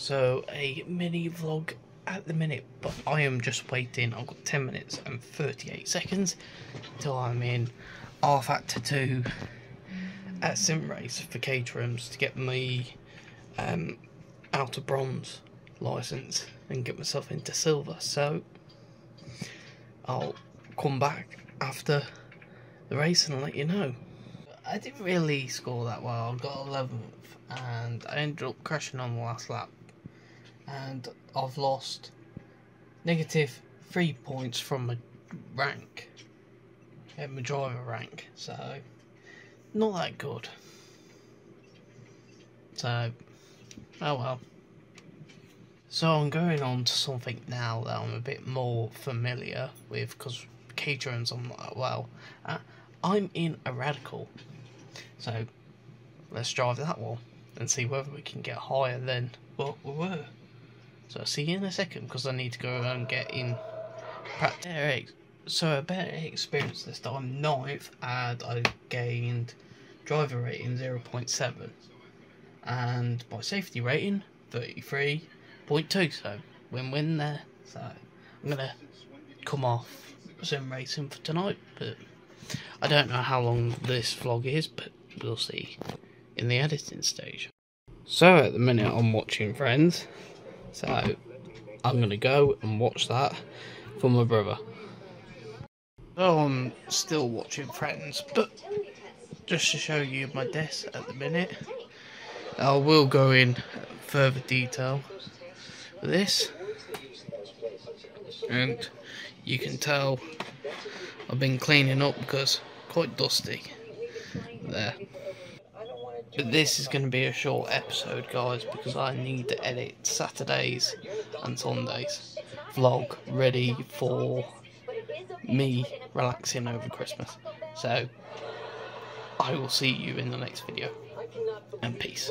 So a mini vlog at the minute, but I am just waiting. I've got 10 minutes and 38 seconds till I'm in rFactor 2 at Sim Race for Caterhams to get me um, out of bronze license and get myself into silver. So I'll come back after the race and let you know. I didn't really score that well. I got 11th and I ended up crashing on the last lap. And I've lost negative three points from my rank, my driver rank. So, not that good. So, oh well. So I'm going on to something now that I'm a bit more familiar with because Caterhams I'm well. Uh, I'm in a radical. So let's drive that one and see whether we can get higher than what we were. So I'll see you in a second because I need to go and get in practice. So a better experience this time, ninth, and I gained driver rating 0.7 and my safety rating 33.2 so win-win there. So I'm gonna come off sim racing for tonight but I don't know how long this vlog is but we'll see in the editing stage. So at the minute I'm watching Friends so I'm gonna go and watch that for my brother. So I'm still watching Friends but just to show you my desk at the minute I will go in further detail with this. And you can tell I've been cleaning up because quite dusty there but this is going to be a short episode guys because I need to edit Saturdays and Sundays. Vlog ready for me relaxing over Christmas. So I will see you in the next video. And peace.